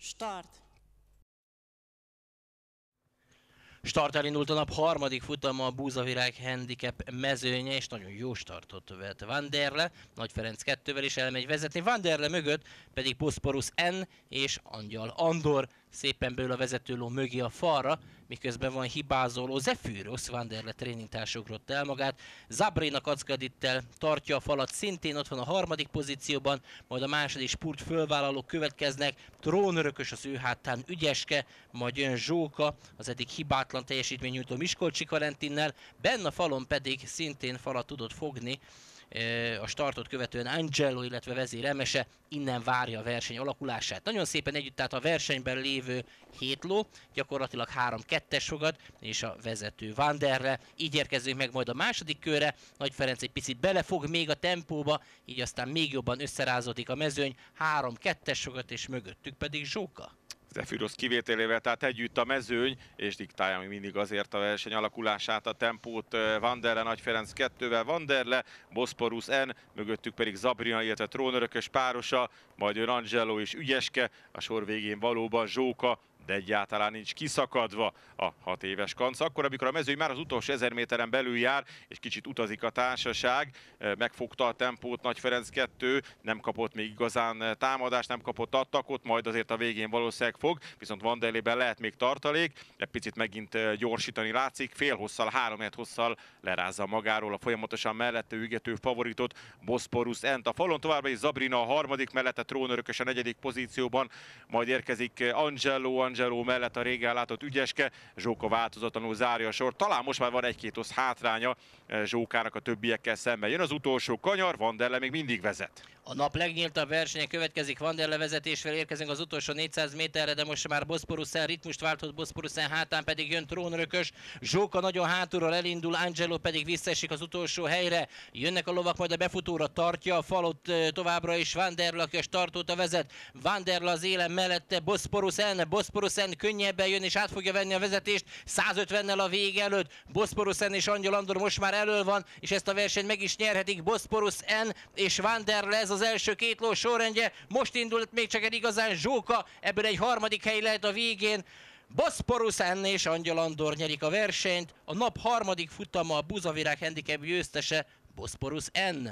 Start! Start elindult a nap harmadik futama a Búzavirág handicap mezőnye, és nagyon jó startot vett Vanderle. Nagy Ferenc kettővel is elmegy vezetni. Vanderle mögött pedig Bosporus N és Angyal Andor szépen belül a vezetőló mögé a falra, miközben van hibázoló Zephyros Vanderle tréningtárs ugrott el magát. Zabrina Kacgadittel tartja a falat, szintén ott van a harmadik pozícióban, majd a második spurt fölvállalók következnek. Trónörökös az ő hátán ügyeske, majd jön Zsóka, az eddig hibátlan teljesítménynyújtó Miskolcsi Valentinnel, benne a falon pedig szintén falat tudott fogni, a startot követően Angelo, illetve vezér Emese innen várja a verseny alakulását. Nagyon szépen együtt tehát a versenyben lévő hétló, gyakorlatilag 3-2-es fogad, és a vezető Vanderre. Így érkezünk meg majd a második körre. Nagy Ferenc egy picit belefog még a tempóba, így aztán még jobban összerázódik a mezőny. 3-2-es fogad, és mögöttük pedig Zsóka. Zephyros kivételével, tehát együtt a mezőny, és diktálja még mindig azért a verseny alakulását, a tempót Vanderle, Nagy Ferenc 2-vel Vanderle, Bosporus N, mögöttük pedig Zabrina, illetve trónörökös párosa, majd jön Angelo és Ügyeske, a sor végén valóban Zsóka, de egyáltalán nincs kiszakadva a hat éves kanc. Akkor, amikor a mezőny már az utolsó ezer méteren belül jár, és kicsit utazik a társaság, megfogta a tempót Nagy Ferenc 2, nem kapott még igazán támadást, nem kapott attakot, majd azért a végén valószínűleg fog, viszont Vanderlében lehet még tartalék, egy picit megint gyorsítani látszik, fél hosszal, három hosszal lerázza magáról a folyamatosan mellette ügető favoritot, Bosporus Ent. A falon továbbra is Zabrina a harmadik, mellette trónörökös a negyedik pozícióban, majd érkezik Angelo, Angelo Angelo mellett a régen látott ügyeske, Zsóka változatlanul zárja a sor. Talán most már van egy-két osz hátránya eh, Zsókának a többiekkel szemben. Jön az utolsó kanyar, Vanderle még mindig vezet. A nap legnyíltabb versenye következik, Vanderle vezetésvel érkezünk az utolsó 400 méterre, de most már Bosporuszen ritmust váltott Bosporuszen hátán pedig jön trónörökös. Zsóka nagyon hátulról elindul, Angelo pedig visszaesik az utolsó helyre. Jönnek a lovak, majd a befutóra tartja a falot továbbra is Vanderle, aki a startóta vezet. Vanderle az élen mellette, Bosporusen, Bosporusen könnyebben jön és át fogja venni a vezetést. 150-nel a vég előtt, Bosporusen és Angyal Andor most már elől van, és ezt a versenyt meg is nyerhetik. Bosporus N és Vanderle, ez az első két ló sorrendje. Most indult még csak egy igazán zsóka, ebből egy harmadik hely lehet a végén. Bosporus N és Angyal Andor nyerik a versenyt. A nap harmadik futama a Buzavirág handicap győztese Bosporus N.